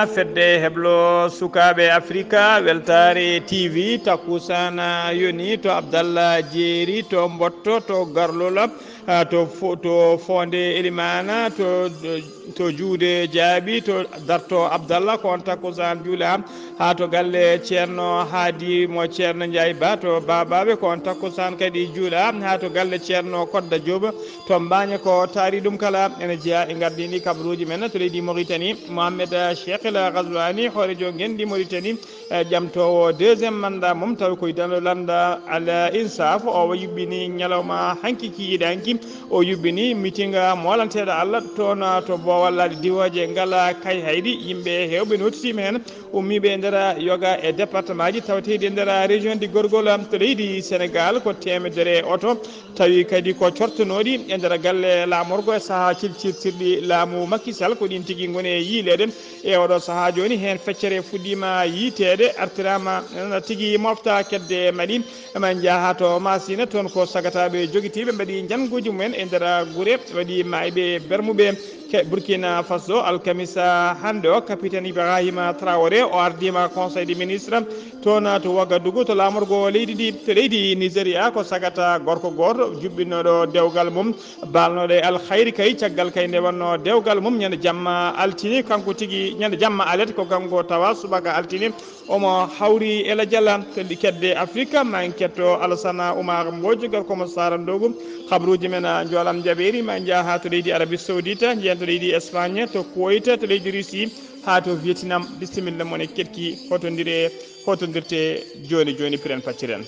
weltare fedde heblo sukaɓe africa weltare tv takusana yoni to abdallah jeeri to mbotto to garlola to to fonde elimana to to juude jaaɓi to darto abdallah ko on takko zan ha to galle ceerno haadi mo ceerno ndiaye ba to babaɓe ko on takko kadi juuɗe ha to galle ceerno kodda jooba to mbaña ko taari ɗum kala. Ene jeeya e gardini kabaruji men. To leydi mauritanie mohammed cheikh el gaswani hoorejo gendi mauritanie ƴamtowo deuxiéme mandat mum tawi koye dano landa ala insaf o yuɓɓini ñalawma hanki kiyiɗanki o yuɓɓini mitinga molanteɗo allah toon to bowallaji diwoje ngala kay haydi yimɓe hewɓe no hen ummiɓe e nder yoga e département ji tawatedi e nder région di gorgol to leydi sénégal ko temedere oto. Tawi kadi ko cortanoɗi e nder galle laamorgo e saaha cilcirtirɗi laamu makkisal ko ɗin tigui goni e yiilede e oɗo saaha joni hen feccere fuɗɗima yiitede artirama tigui mofta kedde maɗi. Ma jaaha to masina toon ko sagataɓe joguitiɓe mbaɗi janguji mumen e nder guure waɗi mayɓe bermuɓe burkina faso alkamisa hande o capitaine ibrahima traoré o ardima conseil des ministre toon to wagadugu to lamorgo leydi ndi to leydi nigéria ko sagata gorko goto juɓɓinoɗo dewgal mum balnoɗo e alhayri kay caggal kay nde wonno dewgal mum ñande jamma altini kanko tigui ñande jamma alet ko kanko tawa subaka altini omo hawri ela dialla kadi kedde afrique ma en ketto alassana oumar mbodjo gorkomo sarandogu habruji men jolam jaɓeri ma jaaha to leydi arabie saoudite to leydi espagne to koyta to leydi russie ha to vietnam. Bisimilla moon e ketki hotodire hotodirte joni joni piren facciren.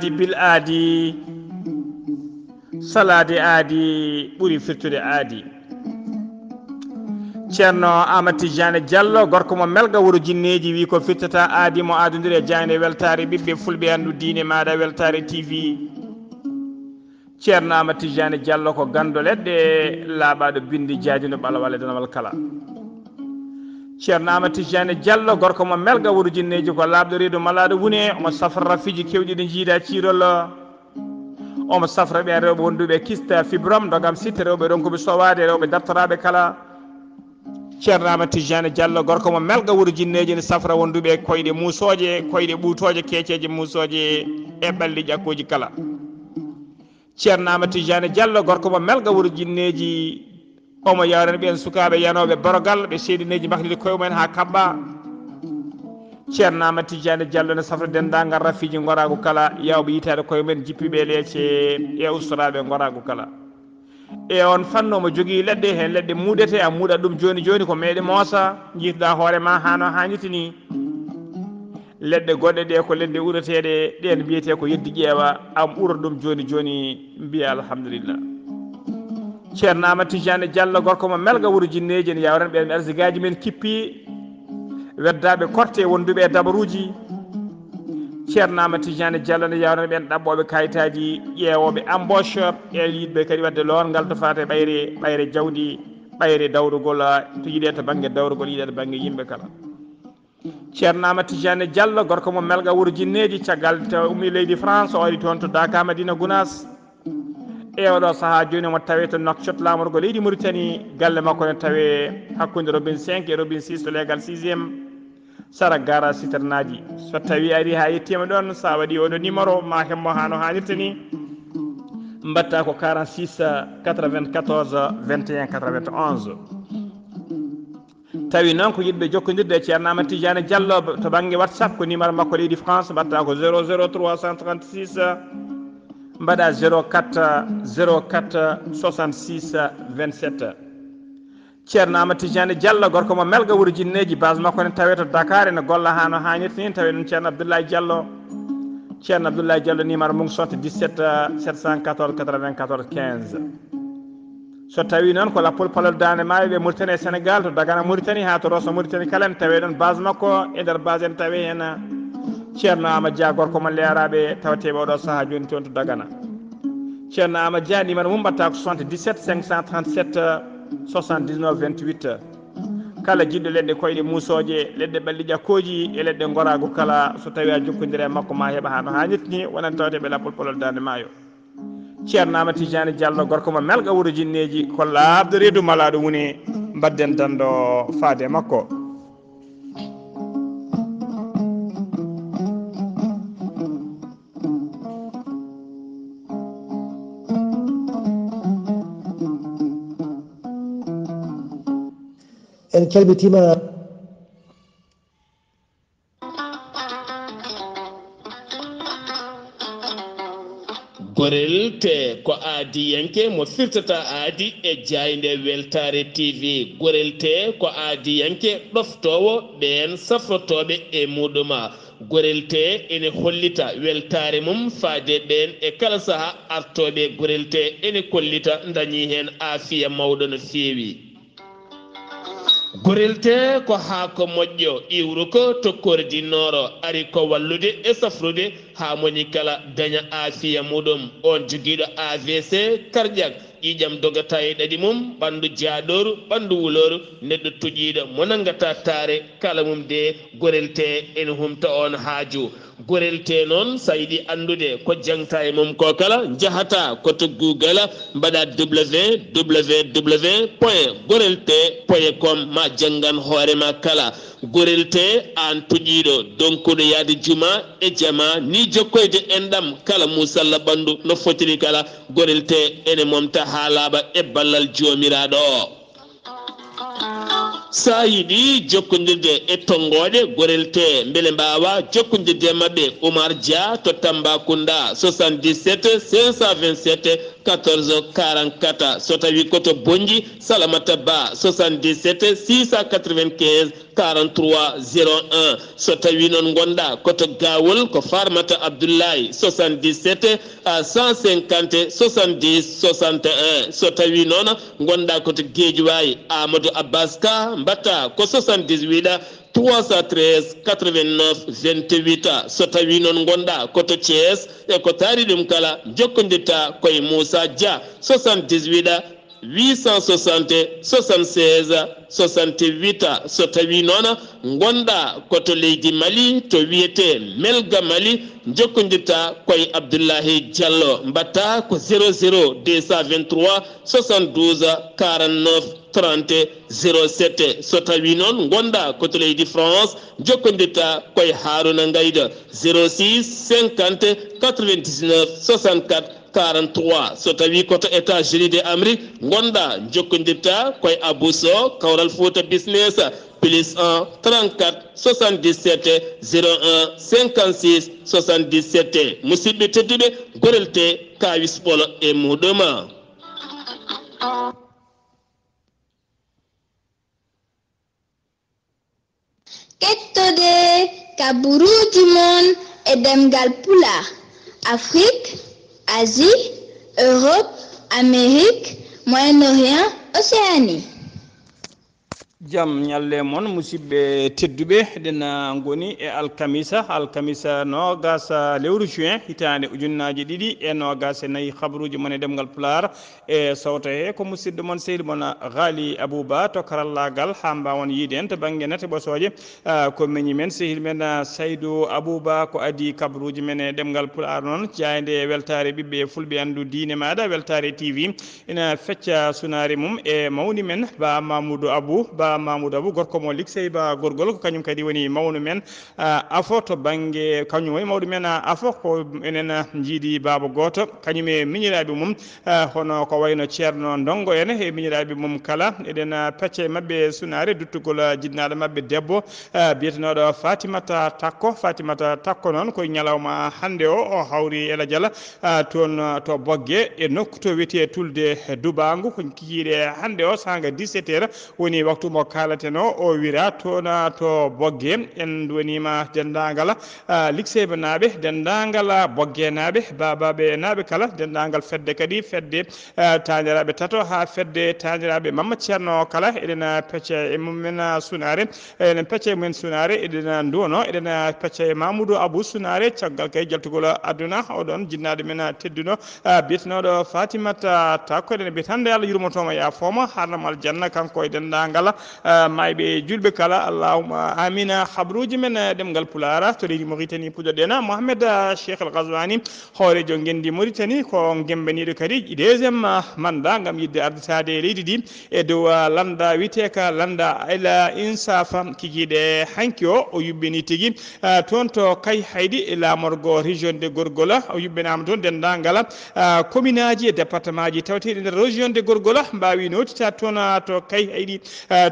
Aadi bil aadi salade aadi ɓuuri firtude aadi ceerno amati diane diallo gorko mo melga wuuro jinneji wi ko firtata aadi mo adodiri e diane weltare ɓiɓɓe fulɓe andu diine maɗa weltare tv ceerno amati diane diallo ko gando leɗɗe laaɓaɗo bindi jaadino ɓalawal e danawal kala ceerno ama tijane diallo gorko mo melga wuro jinneji ko laaɓɗo reedu malaɗo wune omo safra rafiji kewɗi ɗi jiida ciirol omo safra ɓen rewɓe wonduɓe kista fibrom dogam sitte rewɓe ɗon koɓe sowade rewɓe dartoraɓe kala. Ceerno ama tijane diallo gorko mo melga wuro jinneji ne safra wonduɓe koyɗe musoje koyɗe ɓuutoje keceje musoje e ɓalli ƴakkuji kala. Ceerno ama tijane diallo gorko mo melga wuro jinneji omo yarani ɓen sukaɓe yanoɓe borogal ɓe seedineji mahlide koye mumen ha kamɓa ceernama tidiane diallo ne safra dendagal rafiji gorago kala yawɓe yitade koye mumen jippiɓe leece e, e ustoraɓe gorago kala. E on fanno mo jogui leɗɗe hen leɗɗe muudete a muuɗat ɗum joni joni ko meeɗe moosa jiitoɗa hoorema hano haa ni leɗɗe goɗɗe ɗe ko leɗɗe urateɗe ɗen mbiyete ko yeddi ƴeewa am ɓuura ɗum joni joni mbiya alhamdulillah. ceerno ama tidiane diallo gorko mo melga wuuro jinneji ene yawren ɓen arsigaji men kippi weddaɓe korte wonduɓe e dabaruji. Ceerno ama tidiane diallo ne yawren ɓen ɗaɓɓoɓe kayitaji ƴeewoɓe embauche e yiɗɓe kadi wadde lorgal to fate ɓayre ɓayre jawdi ɓayre dawrugol to yiiɗe to banggue dawrugol yiiɗe to banggue yimɓe kala. Ceerno ama tidiane diallo gorko mo melga wuuro jinneji caggal to ummi leydi france o ari toon to daka madina gounas. E oɗo saaha joni omo tawe to nokcot lamorgo leydi mauritanie galle makko ne tawe hakkude robin 5 e robin 6 to légal 6iéme sara gara citernaji so tawi ari ha yettima ɗon sa waɗi oɗo numéro ma hemmo hano hannirta ni mbatta ko 46 94 21 91 tawi noon ko yiɗɓe jokkodirde e ceernama tidiane diallo to banggue whatsapp ko numéro makko leydi france mbatta ko 00 336 mbaɗa 04 04 66 27 ceerno amadou tidiane diallo gorko mo melga wuuro jinneji base makko ne tawe to dakar ene golla ha no hannirta ni tawi ɗum ceerno abdoullahi diallo. Ceerno abdoullahi diallo numéro mum 77 714 94 15 so tawi noon ko lappol palol dande ma ɓe mauritanie e sénégal to dagana mauritanie ha to rosso mauritanie kala en tawe ɗon base makko e nder base en tawe hen ceerno ama dia gorko mo leraɓe tawateɓe oɗo saaha joni toon to dagana. Ceerno ama dia numéro mum mbatta ko 77 537 79 28 kala jiɗɗo leɗɗe koyɗe musoje leɗɗe ɓalli ƴakkoji e leɗɗe gorago kala so tawi a jokkodiri e makko ma heeɓa ha no hannirta ni wonan tawateɓe lappol polol dande maayo. Ceernama tijani diallo gorko mo melga wuuro jinneji ko laabde reedu malaɗo woni mbadden dando faade makko. en calmitima gorel te ko aadi yanke mo firtata aadi e jayde weltare tv gorel te ko aadi yanke ɗoftowo ɓen safrotoɓe e muɗuma. Gorel te ene hollita weltare mum faade ɓen e kala saaha artoɓe. Gorel te ene kollita dañi hen aafiya mawɗo no feewi. gorelte ko haa ko moƴƴo iwru ko tokkore dinnoro ari ko wallude e safrude haa moñi kala daña aafiya muɗum. On jogiiɗo avc cardiaque ƴiƴam dogata e ɗaɗi mum ɓanndu jaaɗoru ɓanndu wuloru neɗɗo tuƴiiɗo mo nanngata taare kala mum de gorelte ene humta on haaju. gorelte noon sa yiɗi andude ko jangta e mum ko kala jahata koto google mbaɗa www point gorelte point com ma janngan hoorema kala. Gorelte an tuƴiɗo donkuɗo yaade juma e jama ni jokkoyde enɗam kala musalla ɓandu no fotiri kala. Gorelte ene momta ha laaɓa e ballal jomiraɗo. o sa yiɗi jokkodirde e tongoɗe gorelte. Beele mbawa jokkodirde e mabɓe oumar dia to tambacounda 77 527 14 44 so tawi koto bonji salamata ba 77 695 43 01 so tawi noon gonɗa koto gawol ko farmata abdoulaye 77 à 150 70 61 so tawi noon gonɗa koto guejuwayi amadou abbas ka mbatta ko 78 313 89 28 so tawi noon gonɗa koto thies e ko taari ɗum kala jokkodirta koye moussa dia 78 860 76 68 so tawi noon gonɗa koto leydi mali to wiyete melga mali jokkodirta koye abdoullahi diallo. Mbatta ko 00 223 72 49 30 07 so tawi noon gonɗa koto leydi france jokkodirta koye haruna gayda 06 50 99 64 43 so tawi koto états unis de amérique gonɗa jokkodirta koye abouso kawral fouta business plus 1 34 77 01 56 77 musidɓe tedduɓe gorelte kawis ɓolo e muɗuma kettode kaburuji mon e demgal pula afrique asie europe amérique moyen orient océanie jam ñalle moon musidɓe tedduɓe eɗen goni e alkamisa. Alkamisa nogas lewru juin hitande ujunnaji ɗiɗi e nogas e nayyi habaruji moon e ɗemgal pular. E sawta he ko musidɗo moon sehli moon haali abouba to karallagal ha mbawon yiide en to banggue nete ɓosoje. Ko meñi men sehil men saydou abouba ko adi kabaruji men e ɗemgal pular noon jayde weltare ɓiɓɓe e fulɓe andu diine maɗa weltare tv ina fecca sunari mum e mawni men ba mamoudou abou ba mamoudou abou gorko mo ligsey ba gorgol ko kañum kadi woni mawnu men. Euh, afo to banggue kañum woni mawɗo men euh, afo ko enen jiidi baba goto. Kañum e miñiraɓe mum euh, hono ko wayno ceerno dongo en. E miñiraɓe mum kala eɗen pecce mabɓe sunare duttugol jinnaɗo mabɓe debbo. Biyetenoɗo fatimata takko. Fatimata takko noon koye ñalawma hande o o hawri ela diala toon to boggue e nokku to wiyete tulde dubangu ko kikiɗe hande o sanga 17 heures woni waktu mo ko kalateno o wira tona to bogge en duwanima dendagal likseɓe naaɓe dendagal bogge naaɓe babaɓe naaɓe kala dendagal fedde kadi fedde taniraɓe tato ha fedde taniraɓe mamma ceerno kala eɗen pecce e mumen sunare eɗen pecce e mumen sunare eɗen duwono eɗen pecce e mamoudou abou sunare caggal kay jaltugol aduna oɗon jinnaɗo men tedduno biyetenoɗo fatimata tako eɗen mbiyata hande allah yurmotoma yafoma harnamal janna kanko e dendagal Ah, mayɓe julɓe kala allahuma amina. Habruji men eh, ɗemgal pulara to leydi mauritanie puɗoɗena mohamed eh, cheikh al gaswani hoorejo gendi mauritanie ko gembaniɗo kadi deuxiéme eh, manda gam yidde arditade leydi ndi e dow landa witeka landa ila insafa kikiɗe hanki o o yuɓɓini tigui toon to kay haydi e lamorgo région de gorgola o yuɓɓinama toon dendagal commune aji e département ji tawteɗe nder région de gorgola mbawi notita toon to kay haydi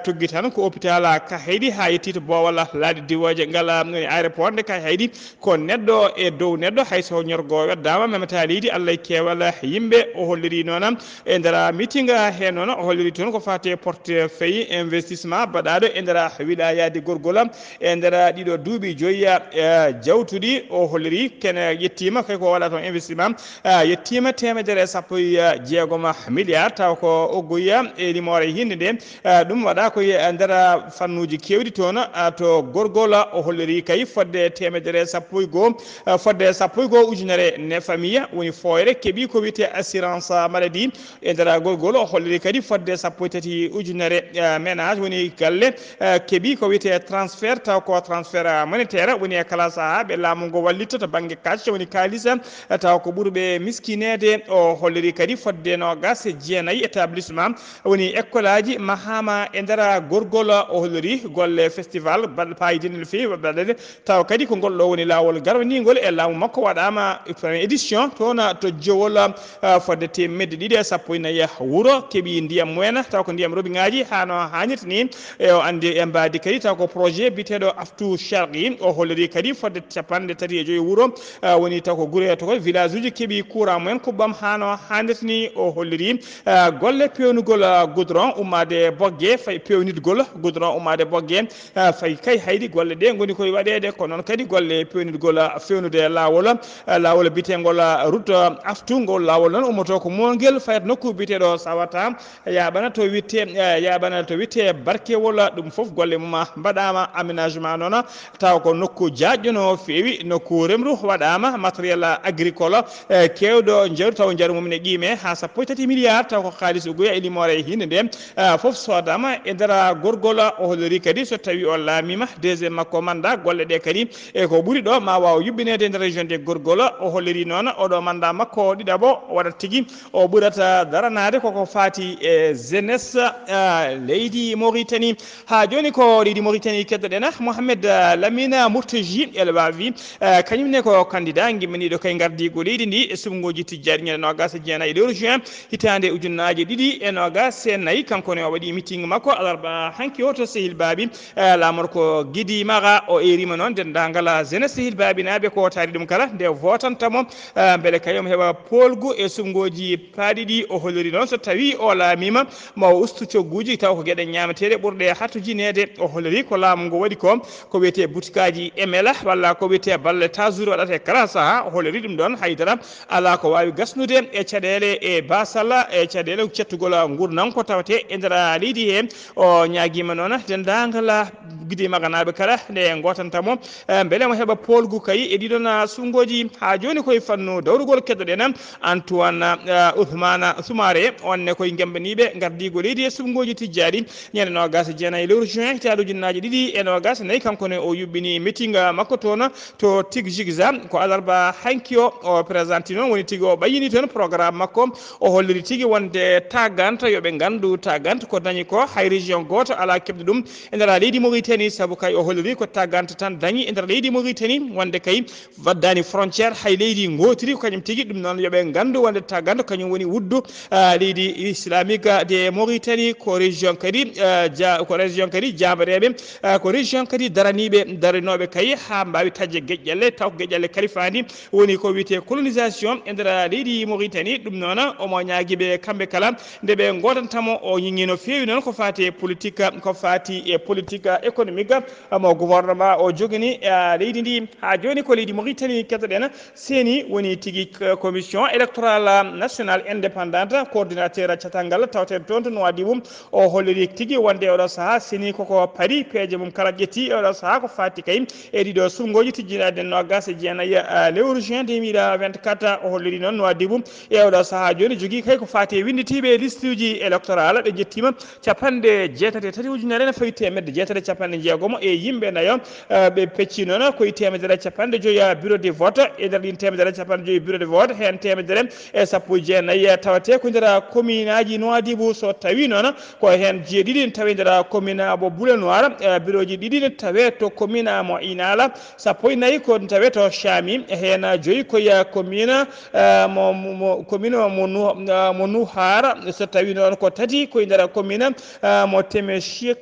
toggi tan ko hôpital ka hayɗi ha yetti to bowal laaɗi diwoje ngal woni aéroport nde ka hayɗi ko neɗɗo e dow neɗɗo hayso ñorgo weddama memata leydi allah e kewal yimɓe o holliri noon e ndera meeting he noon o holliri toon ko fate portefeuille investissement baɗaɗo e ndera wilayadi gorgola e ndera ɗiɗo duuɓi joyyi e, jawtuɗi o holliri. Kene yettima kay ko waɗa toon investissement yettima temedere e sappo e, jeegoma milliard. Taw ko oggoya e limore hinde nde ɗum waɗa koye e nder ah, fannuji kewɗi toon ah, to gorgola ah, o holliri kay fodde temedere sappo e goho fodde sappo e goho ujunere nefamiya woni foyre keeɓi ko wiyete assurance maladie. E nder gorgol o holliri kadi fodde sappo e tati ujunere ménage woni galle keeɓi ko wiyete transfert taw ko transfert monétaire woni e kala saaha ɓe laamu ngo wallitta to banggue kacce woni kalisa taw ko ɓuurɓe miskinede o holliri kadi fodde nogas jeenayyi établissement woni école aji mahama e nder gorgol o hollori golle festival baɗɗo payidini no fewi waɗɗade taw kadi ko ngolɗo woni lawol garwanigol e laamu makko waɗama premier édition. Toon to jowol ah, fodde temedde ɗiɗi e sappo e nayyi wuuro. Keeɓi ndiyam mumen taw ko ndiyam robiŋaji ha no hannirta ni e o andi e mbadi kadi. Taw ko projet biteɗo aftou charqi o hollori kadi fodde capanɗe tati e joyi wuuro. Ah, woni taw ko guure to koye village uji keeɓi courant mumen. Kuɓɓam hano hannirta ni o holliri. Ah, golle pewnugol goudron ummade boggue fay pew pewnide golla goudron ummade boggue fayi kay haydi golle ɗe goni koye waɗede ko noon kadi golle pewnitgol fewnude lawol lawol biyetegol route aftugol lawol noon ummoto ko molguel fayat nokku biteɗo sawata. Yaɓana to witte yaɓana to witte barkewol ɗum foof golle mum mbaɗama aménagement noon. Taw ko nokku jaƴƴono fewi nokku remru waɗama matériel agricole. E, Kewɗo jaru taw jaaru mum ne qiime ha sappo e tati milliard taw ko haalis ugoya e limore e hinde nde. Foof sodama e haydara gorgol o hollori kadi so tawi o laamima deuxiéme makko manda golle ɗe kadi e ko ɓuuri ɗo ma waw yuɓɓinede e nder région de gorgol o holliri noon oɗo manda makko ɗiɗaɓo waɗat tigui o ɓurata daranade koko fati e jeunesse e leydi mauritanie. Ha joni ko leydi mauritanie keddoɗena mohamed lamina mourtaji ele wi e kañumne ko candidat guimmaniɗo kay gardigo leydi ndi e sumgoji tijjaɗi ñande nogas e jeenayi lewru juin hitande ujunnaji ɗiɗi e nogas e nayyi kankone o waɗi meeting makko alarba hanki oto sehil baabi e lamor ko gidimaga o erima noon dendagal zéne sehil baabi naɓe ko taari ɗum kala nde votantamo. E Beele kayom heɓa polgu e sumgoji paaɗiɗi o holliri noon. So tawi o laamima ma o ustu cogguji taw ko gueɗe ñameteɗe ɓurɗe hattujinede o holliri ko laamu ngu waɗi ko ko wiyete butikaji emela walla ko wiyete balle tasour waɗata e kala saaha o holliri ɗum ɗon haydara ala ko wawi gasnude e caɗele e basalla e caɗele cettugol gurdam ko tawate e nder leydi he o ñaguima noon dendagal guide maganaɓe kala nde gotantamo eh, beele mo heeɓa polgu kayi e ɗiɗon sungoji ha joni koye fannu dawrugol keddoɗen antoine eh, ouhmane soumare onne koye gembaniɓe gardigo leydi e sungoji tijjaɗi ñande nogas jeenayi lewru juin taade ujunnaji ɗiɗi. E nogas nayyi kankone o yuɓɓini meeting makko toon to tig jigsa ko alarba hanki o o présenti noon. Woni tigui o ɓayini toon programme makko. O holliri tigui wonde tagante yooɓe gandu tagante ko dañi ko hayri région goto ala kebde ɗum e nder leydi mauritanie saabu kay o holliri ko taganta tan dañi e nder leydi mauritanie wonde kay waddani frontiére hay leydi gotiri kañum tigui ɗum noon yooɓe gandu wonde taganta kañum woni wuddu leydi islamique de mauritanie ko région kadi ko région kadi jabareɓe ko région kadi daraniɓe daranoɓe kay ha mbawi tajje gueƴƴelle taw gueƴƴelle kalifandi woni ko wiyete colonisation e nder leydi mauritanie ɗum noon omo ñaguiɓe kamɓe kala nde ɓe o ñiŋi no fewi noon ko fati politique ko fati e politique économique mo gouvernement o jogini leydi ndi ha joni ko leydi mauritanie ketoɗen seni woni tigui commission électorale nationale indépendante coordinateur catangal tawtede toon to noidi mum o holliri tigui wonde oɗo saaha seni koko paari peeje mum kala ƴetti oɗo saaha ko fati kay. E ɗiɗo sungoji tijjinaɗe nogas e jeenayyi lewru juin 2024 o holliri noon noidi mum e oɗo saaha joni jogui kay ko faati e winditiɓe liste uji électoral ɓe jettima capanɗe jeetati e tati ujunere ne fawi e temedde jeetati e capanɗe jeegomo e yimɓe nayo eh, ɓe pecci noon koye temedere e capanɗe joyi eh, bureau de vote e nder ɗin temedere capanɗe joyi bureau de vote hen temedere e sappo jeenayyi eh, tawate ko nder commune aji noadibou so tawi noon ko hen jeeɗiɗi tawi nder commune abo boule noir bureau ji ɗiɗi ne tawe to commune mo inala sappo e nayyi ko tawe to chami hen joyi koye commune mo commune mo nouhar so tawi noon ko tati koye nder commune mo o teme siya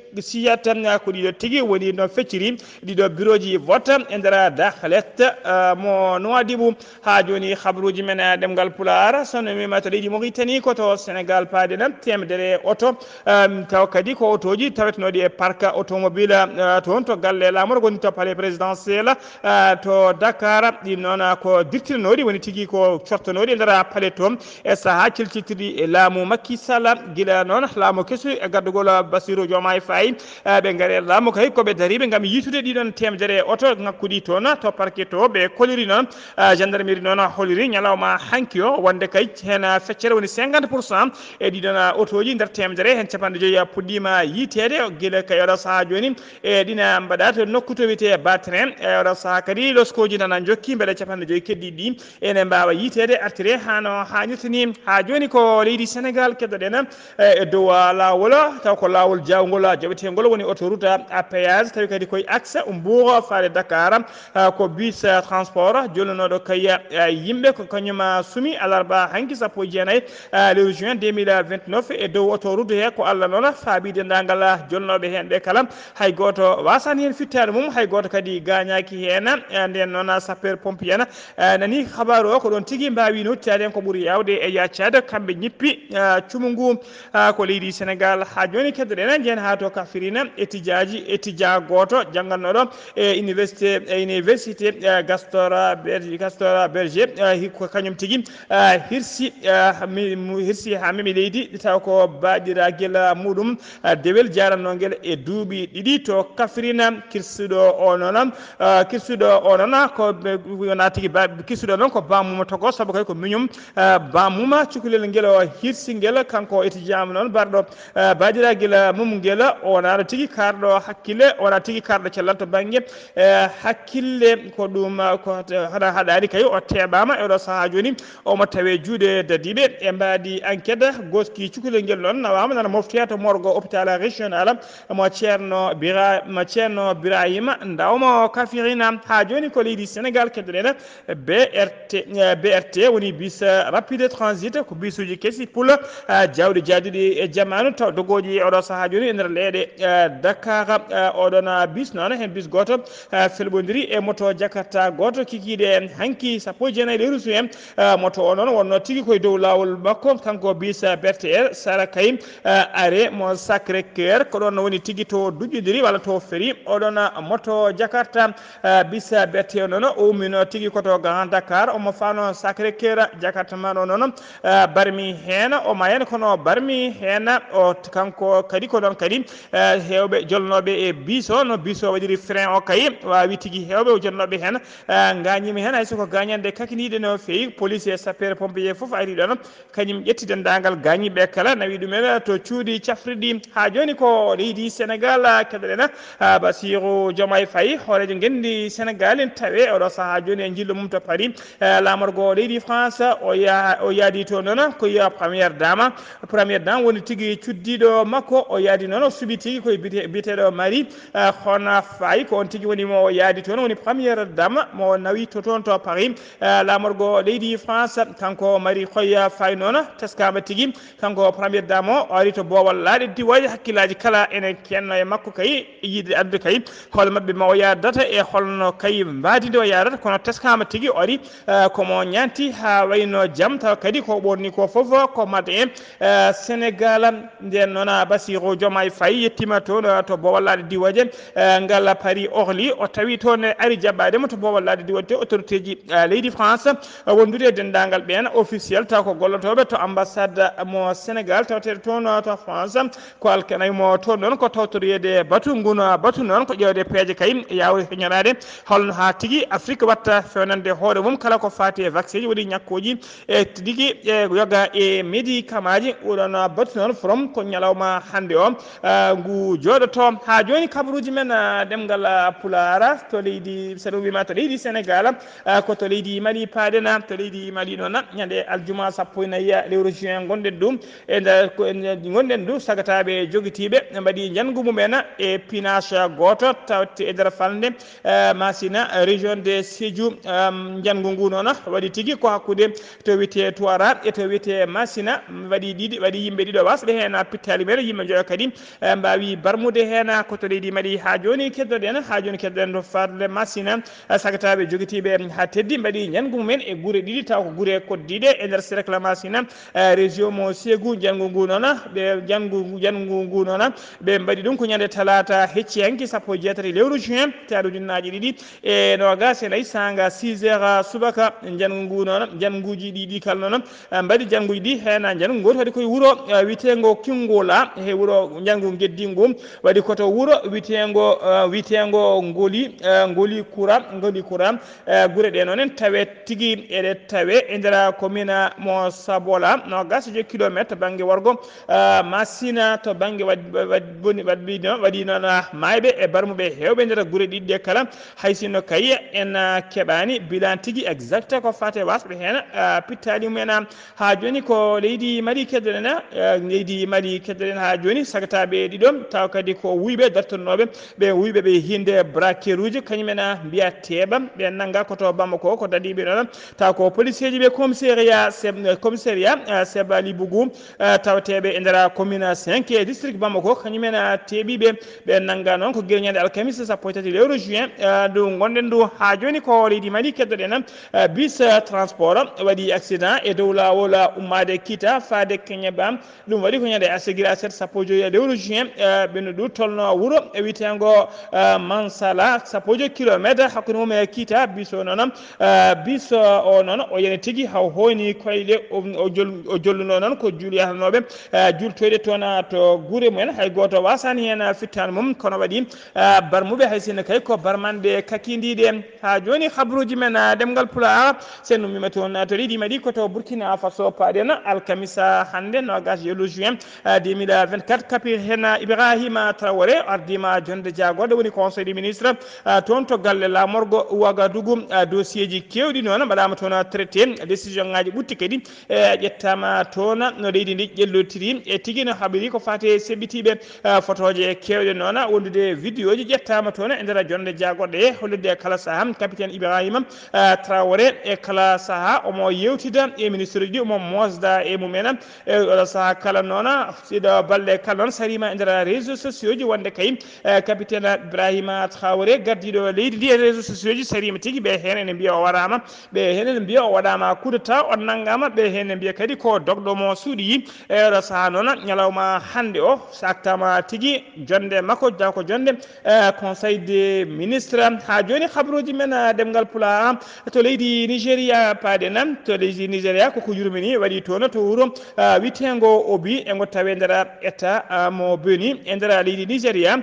ko ɗiɗo tigi woni no fecciri. Ɗiɗo bureau ji vote e nder dahlet euh, mo nowadibou ha joni habaruji men e ɗemgal pular sono sonomima to ɗiɗi mauritani koto sénégal paade temedere auto. Ehm, taw kadi ko autoji tawetenoɗi e parc automobile euh, toon to galle lamoro goni to palais présidentiel euh, to dakar. Ɗin noon ko dirtinoɗi woni tigui ko cortonoɗi e nder palais to e saaha celtitirɗi e laamu makki sall. Guila noon laamu kesu e gaddugol bassirou jomay fayi e, ɓe gaari e laamu ko hikkoɓe dariɓe gam yitude ɗiɗon temedere e oto ngakkuɗi toon to parquet to ɓe koliri noon e, gendarmerie noon holiri ñalawma hanki o wonde kay hen feccere woni 50 pourcent e ɗiɗon otoji nder temedere hen capanɗe joyi puɗɗima yitede guila kay oɗo saaha joni e ɗina mbaɗa to nokku to wiyete batrin e oɗo saaha kadi loskoji nana jokki beele capanɗe joyi keddiɗi ɗi ene mbawa yitede artire hano no ni ha joni ko leydi sénégal keddoɗen e dow lawol taw ko ko lawol jawgol joɓetegol woni autoroute à péage. Tawi kadi koye axe mbouro faade dakar. Ko bus eh, transport jolnoɗo kay eh, yimɓe ko kañuma eh, suumi alarba hanki sappo e jeenayyi le juin 2029 e dow autoroute he ko allah noon faabi dendagal jolnoɓe hen ɓe kala. Hay goto wasani hen fittade mum hay goto kadi gañaki hen nden noon sapeur pompier nani habaru o ko ɗon tigui mbawi nottitade hen ko ɓuuri yawde e yaccade kamɓe ñippi cumu ngu ko leydi sénégal. Ha joni keddoɗen jeen ha to kafirina étudiaji étudiant goto janggannoɗo e université e université gastor berge gastor berger ko kañum tigui hirsi hirsi ha memi leydi taw ko baɗira guel muɗum dewel jaranoguel e duuɓi ɗiɗi. To kafrina kirsuɗo o noon kirsuɗo o noon ko wona tigui kirsuɗo ko bamuma togo saabu kay ko miñum bamuma cukalel guel o hirsi guel kanko étudiant noon mbarɗo baɗira guel mum guel wonano tigui karɗo hakkille wona tigui karɗo cellal to banggue hakkille ko ɗum ko haɗa haɗani kay o teɓama e oɗo saaha e goski cukalel guel noon nawama nana to morgo hôpital régional mo ceerno bira mo ceerno birahima kafirina ha joni ko sénégal keddoɗen brt brt woni bus rapide transit ko bus uji keesi pour jawɗi jaaduɗi e jamanu taw dogoji oɗo oɗo saaha joni e nder leyɗe e dakar e oɗon bus noon hen bus goto e felɓodiri e moto jakarta goto. Kikiɗe hanki sappo e jeenayyi lewru rusu moto o noon wonno tigui koye dow lawol makko. Kanko bus bertér sara kay are mo sacré cœur ko ɗon woni tigui to duƴƴodiri walla to feri oɗon moto jakarta. Bus bertér noon o ummino tigui koto grand dakar. Omo fano sacré cœur jakarta ma ɗo noon barmi hen o ma hen kono barmi hen o kanko kadi ko ɗon kadi eh, hewɓe jolnoɓe e bis o no bis o waɗiri frein o kayi wawi tigui hewɓe jolnoɓe hen eh, gañima hen haysoko gañande kakiniɗe no fewi police e sapere pompier foof ari ɗon kañum ƴetti dendagal gañiɓe kala nawi ɗumen to cuuɗi cafriɗi ha joni ko leydi sénégal eh, keɗoɗen basiru joomay fayi hoorejo gendi sénégal en tawe oɗo saaha joni e jillo mum to paris. Lamorgo leydi france o yaadi to noon koye yiya premiére dame premiére dame woni tigui cuddiɗo makko makko o yaadi noon o suɓi tigui koye biteɗo mari e, hono fayi ko on tigui woni mo o yaadi toon woni premiére dame mo nawi to toon to paris. E, lamorgo leydi france kanko mari hoya fay noon teskama tigui kanko premiére dame o o ari to bowal laaɗe diwaji hakkillaji kala ene kenno e makko kay yiide addu kay. Hol mabɓe ma o yadata e holno kay mbadide o yadata kono teskama tigui o ari e, komo ñanti ha wayno jaam taw kadi ko ɓorni ko foof ko mad en sénégal. Nden noon basi siho jooma e yettima toon to bowallade diwaje ngal paari orly o tawi toon ari jaɓɓademo to bowallade diwade te autorité ji e, leydi france e, wondude e dendagal ɓen officiel taw ko gollotoɓe to ambassade mo sénégal. Tawtede toon to france ko alkanay mo toon noon ko tawtoriyede batu ngun batu noon ko ƴewde peeje kay yawa heñorade holno ha tigui afrique watta fewnande hoore mum. Kala ko fati e vaccin ji waɗi ñakkuji e tigui e yoga e médicament ji. Oɗon batu noon from ko ñalawma ha hannde o. Ah, ngu jooɗoto. Ha joni kabaruji men ah, ɗemgal ah, pulara to leydi saɗum wima to leydi sénégal ko to leydi mali paadena to leydi mali noon ñande aljuma sappo e nayi lewru juin gonɗen ɗum e, e gonɗen ɗum sagataɓe joguitiɓe mbaɗi jangu mumen e pinage goto tawte e nder falde masina région de sédiou jangu ngu noon waɗi tigui ko hakkude to wiyete toira e to wiyete masina waɗi ɗiɗi waɗi yimɓe ɗiɗo wasɓe hen pittali men yimɓe joya kadi eh, mbawi barmude hen koto leydi mbaɗi ha joni keddoɗen ha joni keddoɗen to farle masina eh, sagataɓe joguitiɓe ha teddi mbaɗi ñangu mumen e guure ɗiɗi taw ko guure koddiɗe e nder cercle masina. Eh, région mo ségu jangu ngu noon ɓe jangu jangu ngu noon ɓe mbaɗi ɗum ko ñande talata hecci hanki sappo e jeetati lewru juin taade ujunnaji ɗiɗi. E nogas e nayyi sanga 6 heures subaka jangu ngu noon janguji ɗiɗi kala noon mbaɗi janguji ɗi hen jangu goto kadi koye wuuro witego kingola he wuro ñanggu geddingum waɗi koto wuuro witego eh, witego ngoli eh, ngoli kura ngoli kura eh, guure ɗe noon en tawe tigui eɗe tawe e nder commune mo sabola nogas jo kilométre banggue worgo masina to banggue waɗboni waɗino waɗi noon mayɓe e barmuɓe hewɓe nder guure ɗiɗɗe kala. Hay sinno kayi en keɓani bilan tigui exact ko fate wasɓe hen pittali mumen ha joni ko leydi mali keddoɗen leydi mali keddoɗen ha joni sagataɓe ɗiɗo taw kadi ko wuyɓe dartornoɓe ɓe wuyɓe ɓe hinde brakeruji kañumena mbiya teɓa ɓe nanga koto bamako ko dadiɓe noon taw ko policier ji ɓe commissariat commissariat eh, sebali bougou eh, tawteɓe e nder commune 5 e district bamako kañumen teɓiɓe ɓe nanga noon ko gueñade alkamisa sappo e tati lewru juin eh, ndu gonɗen ndu. Ha joni ko leydi mali keddoɗen bus transport waɗi accident e dow lawol ummade kita fade keñe bam ɗum waɗi ko ñande asegir set sappo joyi e lewru juin e, ɓenno ɗu tolno wuuro e witego e, mansala sappo joyi kilométre. Hakkude mum e kiita biso noon e, bis o noon o yana tigui haw hoyni koyle o jolluno noon ko juuloyatanoɓe jultoyde toon to guure mumen hay goto wasani hen fittani mum kono waɗi barmuɓe hay sinno kay ko barmanɓe kakidiɗe. Ha joni habaruji men ɗemgal pula sen numima toon to ɗiɗi maɗi koto burkina faso paɗen alkamisa hande nogas yelu juin 2020 men kadi kapir hen ibrahima trawore ardima jonde jagoɗo woni conseil des ministre toon to galle lamorgo wagadougou dossier ji kewɗi noon mbaɗama toon traité décision ngaji ɓutti kadi e ƴettama toon no leydi ndi ƴellotiri e tigui no haɓiri ko fate seɓɓitiɓe photoje kewɗe noon wondude vidéo ji ƴettama toon e nder jonde jagoɗo e hollude kala saaha capitaine ibrahima trawore e kala saaha omo yewtida e ministre ji omo mosda e mumen e oɗo saaha kala noon siɗo balɗe golle kalon sarima e nder réseau sociaux ji wonde kay e, capitaine ibrahima traoré gardiɗo leydi ndi e réseau sociaux ji sarima tigui ɓe hen ene mbiya o warama ɓe hen ene mbiya o waɗama kudata o naggama ɓe hen ene mbiya kadi ko dogɗomo suuɗi e oɗo saaha noon ñalawma hande o saktama tigui jonde makko jako jonde e, conseil des ministre ha joni habaruji men e, ɗemgal pula to leydi nigéria paaɗena to leydi nigéria koko yurmini waɗi toon to wuuro witego obi ego tawe nder hecta mo beni e nder leydi nigéria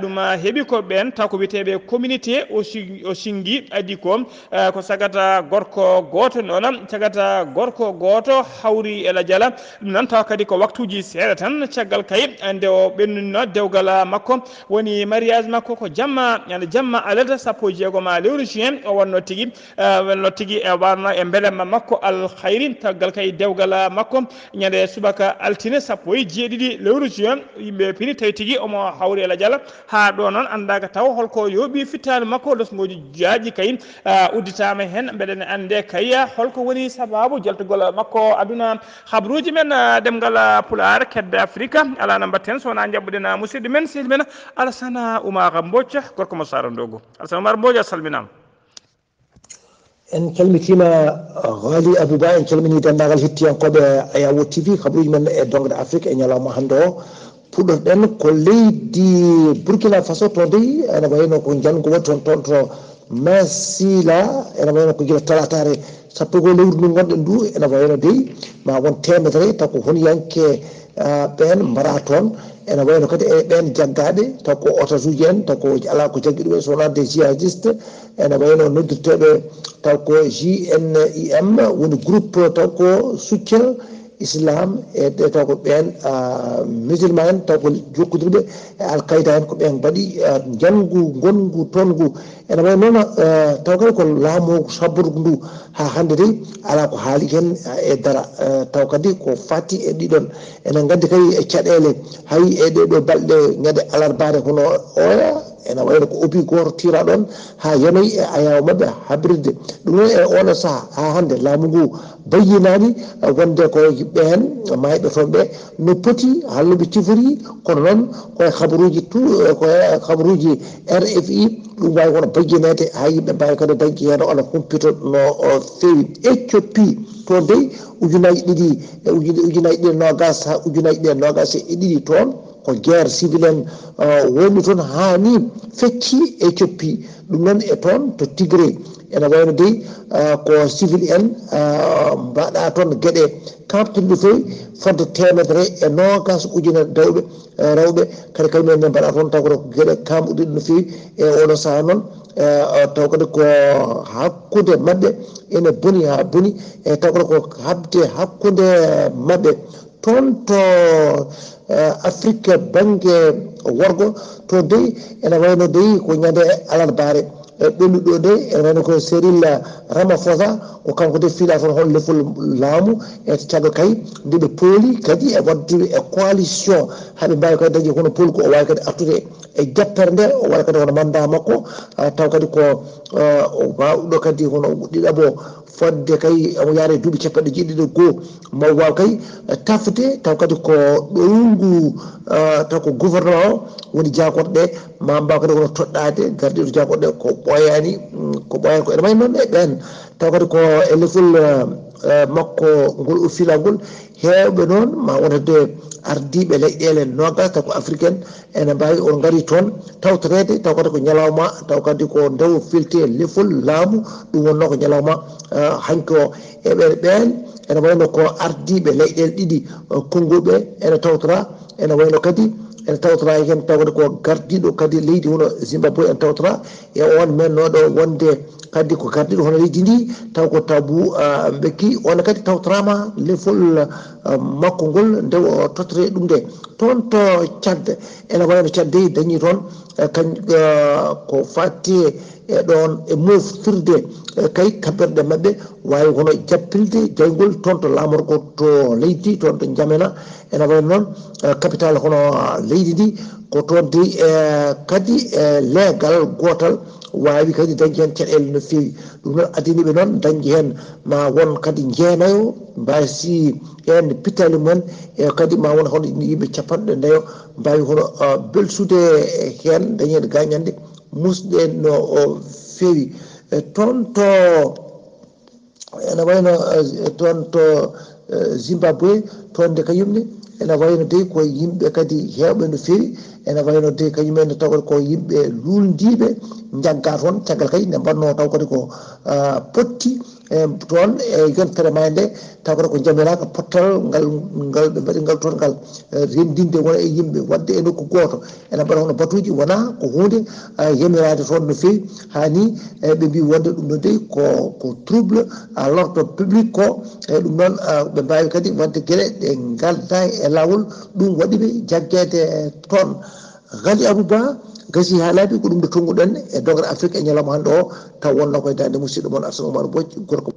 ɗum heeɓi ko ɓen taw ko wiyeteɓe communauté o singui adi ko ko sagata gorko goto noon sagata gorko goto hawri ela jala. Ɗum noon taw kadi ko waktuji seeɗa tan caggal kay nde o ɓennunino dewgal makko. Woni mariage makko ko jamma ande jamma alata sappo e jeego ma lewru juin o wonno tigui wonno tigui e warno e beelemma makko alhayri taggal kay dewgal makko. Ñande subaka altine sappo e jeeɗiɗi lewru juin yimɓe pini tawi tigui omo hawri ela diala ha ɗo noon andaka taw holko yooɓi fittani makko dosmoji jaaƴi kay udditama hen mbeɗene ande kay holko woni sababu jaltugol makko aduna. Habruji men demgal pular kedde afrique ala no mbatten sowona jabɓuden musidɗo men sehil men alassana oumar mbocca gorko mo sara ndogo alassana oumar a salminama en calmitima haali abouba en calmini dendagal hettiyankoɓe ayawo tv kabaruji men e dongde afrique e ñalawma hande o puɗɗorɗen ko leydi burkina faso to dey ene wayno ko jango waɗi toon toon to masila ene wayno ko gila talatare sappo go lewru ndu gonɗen ndu ene wayno dey ma won temedere taw ko honiyanke Ah, ɓen mbara toon ene wayno kadi e ɓen jaggaɓe taw ko otos uji en taw ko ala ko jaggiɗo ɗumen sowona des jihadiste ene wayno noddirteɓe taw ko jim woni groupe taw ko succal islam e taw ko ɓen musulman en taw ko jokkodirɓe e alkayda en ko ɓen mbaɗi jangu gongu toon ngu ene wayi noon taw kadi ko laamu sabburugu ndu ha hannde dey ala ko haali hen e dara taw kadi ko fati e ɗiɗon. Enen gandi kadi e caɗele hayi e ɗeɗo balɗe ñande alarbare hono oya ene wayno ko obi goto tira ɗon ha yanayi e ayawa mabɓe habrirde ɗum noon e oɗo saaha ha hande laamu ngu bayyinani wonde ko yimɓe hen ɓe no poti halnoɓe cifori kono noon koye habaruji tout koye habaruji rfi ɗum wawi wono bayyinede ha yimɓe mbawi kadi dañki hen ona humpito no fewi éthiopie e toon dey ujunaji ɗiɗi ujunaji ɗiɗi nogas ha ujunaji ɗiɗi nogas e ɗiɗi toon ko guerre civil en euh, woni toon hani fecci e éthiopie ɗum noon e toon to tigré ene wayno dey euh, ko civil en euh, mbaɗa toon gueɗe kamtinɗe fewi fodde temedere e nogas ujune dawɓe rewɓe. Kadi kañumen ne mbaɗa toon taw koto gueɗe kamuɗe no fewi e oɗo saaha noon. Taw kadi ko hakkude mabɓe ene booni ha booni e taw koto ko habde hakkude mabɓe toon to eh, afrique banggue worgo to dey ene wayno dey ko ñande alarbare e ɓelluɗo de ene wayno ko séril ramafosa ko kanko de fiila toon hol lefol laamu e caɗo kay nde ɓe pooli kadi e wadduɓe e coalition. Haɓe mbawi kadi dañi hono pooli ko o wawi kadi artude e jappere nde o waɗa kadi hono mandat makko. Taw kadi ko eh, wawɗo kadi hono ɗiɗaɓo fodde kay omo yaare duuɓi capanɗe jeeɗiɗo goho ma waw kay tafde taw kadi ko ɗoyungu ah, taw ko gouvernement o woni jakorɗe ma mbaw kadi kono toɗɗade gardiɗo to jakorɗe ko ɓoyani mm, ko ɓoyani ko ene wayi noon e ɓen taw kadi ko e lefol ah, E, makko ngol o filangol hewɓe noon ma wonande ardiɓe leyɗele nogas taw ko africaine ene mbawi on gari toon tawtorede taw kadi ko ñalawma taw kadi ko ndew filti e lefol laamu ɗum wonno ko ñalawma e, hanki o eɓen ɓen ene wayno ko ardiɓe leyɗele ɗiɗi e, konnguɓe ene tawtora ene wayno kadi ene tawtora hen taw kadi ko gardiɗo kadi leydi wona zimbabwe ene tawtora e on mennoɗo wonde kadi ko gardiɗo hono leydi ndi taw ko tabu bekki walla kadi tawtorama lefol makko ngol nde o tottore ɗum nde. Toon to cadde ene wayno cadde dañi toon e kañ ko fatti e ɗon e moftirde e kay kaɓɓerɗe mabɓe wawi hono jappilde jaygol toon to lamorgo to leydi toon to jamena ene wayno noon e capital hono leydi ndi ko toon de kadi e leegal gotal wawi kadi dañi hen caɗele no fewi ɗum noon adaniɓe noon dañi hen ma won kadi jeenayo mbasi ƴeande pitali mumen e kadi ma won hono yimɓe capanɗe nayo mbawi hono uh, belsude hen dañi hen gañande musɗe no fewi e toon to ene wayno e toon to e zimbabwe toon de ka yumni ene wayno dey ko yimɓe kadi hewɓe no fewi ene wayno de kañumen no tawata ko yimɓe luldiɓe jagga toon caggal kadi ne mbanno taw kadi ko ah, potti e toon e yontere ma nde taw kata ko jamiraka pottal ngal ngal ɓe mbaɗi ngal toon ngal e rendinde wona e yimɓe wadde e nokku goto ene mbaɗa hono batuji wona ko hunde yamirade toon no fewi hani e ɓe mbi wonde ɗum ɗo dey ko ko trouble à l'ordre public ko e ɗum noon ɓe mbawi kadi wadde gueɗe ɗe galda e lawol ɗum waɗiɓe jaggede toon. Gali abouba gasi ha laaɓi ko ɗum nde tonguɗen e dogre afrique e ñalawma hande o taw wonno koye dande musidɗo moon arsane oumar bocci gorko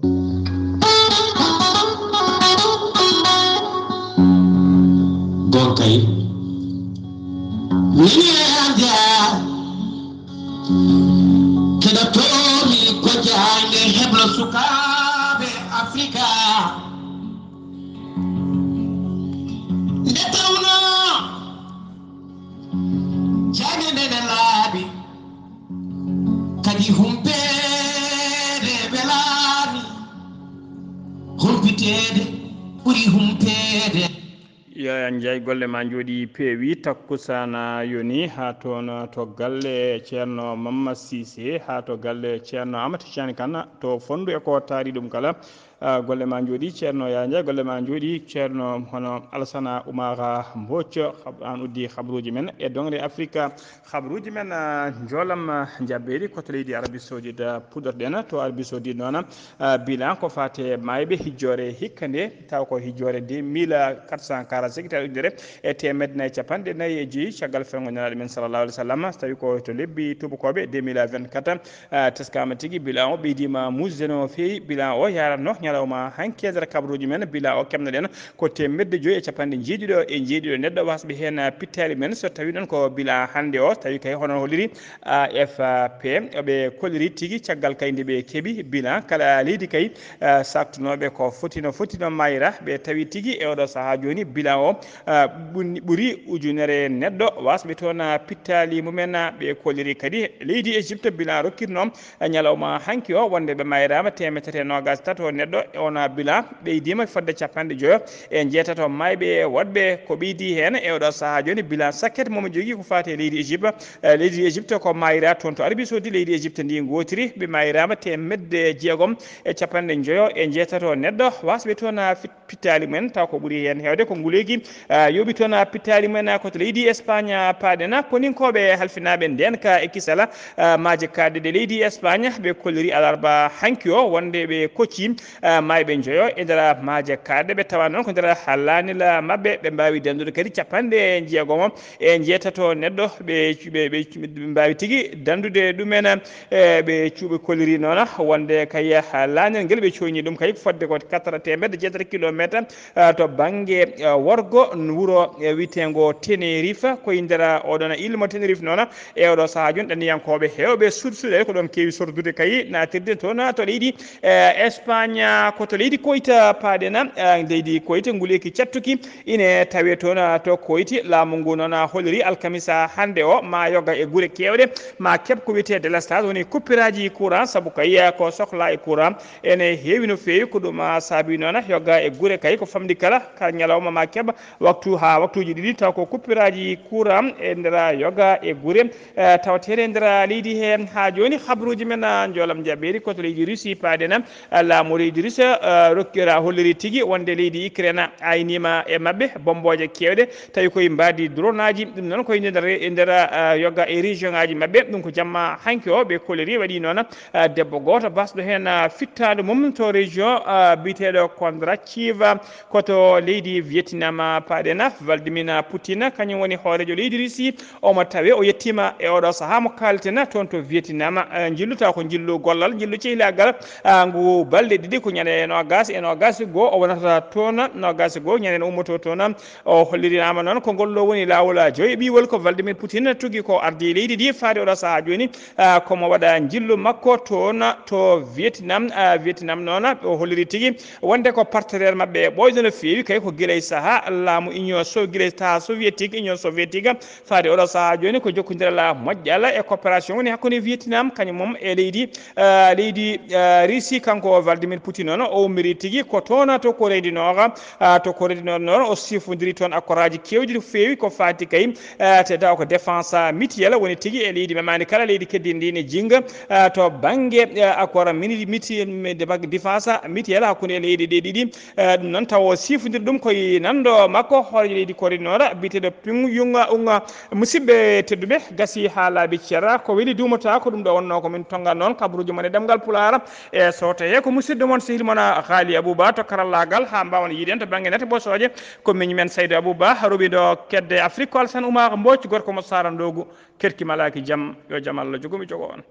gon kay miyeande keɗotomi ko jande heblo africa ɓuri humteede. Yaya jeyi golle ma jooɗi peewi takkusana yoni ha toon to galle ceerno mamma sisé ha to galle ceerno amata tidiani kane to fonndu e ko taari ɗum kala. Golle ma jooɗi ceerno yaya ndiaye golle ma jooɗi ceerno hono alassana oumara mbocco an uddi habruji men. E dongre afrique habruji men joolam jabbeɗi koto leydi arabie saudite puɗorɗen to arabi saudite noon bilan ko fate mayɓe hijjore hikka nde taw ko hijjore deux mille quatre cent quarante cinq tawi ujunere e temedde nayyi capanɗe nayyi e joyi caggal fewgo nanaɗo men sallallah alih w sallam. So tawi ko to lebbi tubakoɓe deux mille vingt quatre teskama tigui bilan o ɓeydima musde no fewi bilan o yaratno ñalawma hanke e nder kabaruji men bila o kemnoɗen ko temedde joyi e capanɗe jeeɗiɗo e jeeɗiɗo neɗɗo wasɓe hen pittali men so tawi ɗon ko bila hande o so tawi kay hono holliri afp ɓe kolliri tigui caggal kay nde ɓe keeɓi bilan kala leydi kay sartunoɓe ko fotino fotino mayra. Ɓe tawi tigui e oɗo saaha joni bilan o. Ɓuuri ujunere neɗɗo. Wasɓe toon pittali mumen ɓe kolliri kadi. Leydi égypte bilan rokkirno ñalawma hanki o wonde ɓe mayrama temetati nogas tato neɗɗo ɗo e ona bilan ɓeydima fodde capanɗe joyo e jeetato mayɓe e woɗɓe ko ɓeydi hen e oɗo saaha joni bilan sakkete momo jogui ko fate leydi égypte e leydi égypte ko mayira toon to arabi saudi leydi égypte ndi gotiri ɓe mayirama temedde jeegom e capanɗe joyo e jeetato neɗɗo wasɓe toon pittali mumen taw ko ɓuuri hen hewde ko guuleyki e yooɓi toon pittali mumen koto leydi espagne paɗena koninkoɓe halfinaɓe ndenka e kisala maje kaɗe leydi espagne ɓe kolliri alarba hanki o wonde ɓe kocci mayɓe joyo e nder maaje karɗe ɓe tawa noon ko nder la mabɓe ɓe mbawi dandude kadi capanɗe jeegomo e jeetato neɗɗo ɓe mbawi tigui dandude ɗumen ɓe cuuɓe koliri noon wonde kay lanel nguel ɓe coyni ɗum kay fodde ko quatre temedde jeetati kilométre to banggue worgo wuuro witego tenerife koye nder oɗon ilmo mo ténérife noon e oɗo saaha joni ɗanniyankoɓe hewɓe sursuɗe ko ɗon kewi sordude kay natirde toon to leydi espagne koto leydi koyta paade na leydi koyta nguleyki cattuki ine tawe toon to koyti laamu ngu noon holliri alkamisa hannde o ma yoga e gure kewɗe ma keeb ko wiyete délestage woni coupiraji courant saabu kay ko sohla e courant ene heewi no feewi ko ɗum saabi noon yoga e gure kay ko famdi kala kala ñalawma ma keeɓa waktu ha waktuji ɗiɗi taw ko coupiraji courant e nder yoga e gure tawatere e nder leydi he ha joni habruji men jolam jaɓeri koto leydi russie paaɗena laamu leydi russe euh, rokkira holliri tigui wonde leydi ukraine aynima e mabɓe bomboje kewɗe. Tawi koye mbadi drone aji ɗum noon koye nder e nder euh, yogga e région ngaji mabɓe ɗum ko jamma hanki o ɓe kolleri waɗi noon euh, debbo goto. Basɗo hen fittade mum to région biteɗo kondrachiva koto leydi vietnam paɗena valdimina poutine kañum woni hoorejo leydi russi omo tawe o yettima e oɗo saaha mo kalten toon to vietnam jillu taw ko jillu gollal jillu cehilagal ngu balɗe ɗiɗi ko ñande nogas e nogas goho o wonata toon nogas goo ñande ummoto toon o hollirinama noon ko ngollo woni laawol joyi ɓiwol ko valdimir poutine tugi ko ardi leydi ndi faade oɗo saaha joni komo waɗa jillu makko toon to vietnam vietnam noon o holliri tigi wonde ko partenaire mabɓe ɓoyde no feewi kay ko guilay saaha laamu union so guilay ta soviétique union soviétique faade oɗo saaha joni ko jokkodirala moƴƴal e coopération woni hakkude vietnam kañum mom e leydi leydi russie kanko valdimir poutine noon o ummiri tigui ko toona to koreydi nooga to koreydi noon noon o sifodiri toon accoraji aji kewdi no fewi ko fati kay te daw ko défense mutuel woni tigi e leydi memani kala leydi keddi ndi ne jinga to banggue accord mini miti défense mutuel hakkude e leydi ɗe ɗiɗi. Ɗum noon taw o ɗum koye nanɗo makko hoorejo leydi koreydi noora biteɗo yunga unga musidɓe tedduɓe gasi ha laabi ceera ko weli dumata ko ɗum ɗo wonno ko min tongal noon kabaruji mon e ɗemgal pulara e so tawi ko musidɗo moon sehil moon haali abouba to karallagal ha mbawan yiiɗen to banggue bosoje ko miñi men saydou abouba ruɓi ɗo kedde afrique ko alsan oumar mbocci gorko mo sarandogu kerki malaki jaam yo jaam allah jogumi jogo on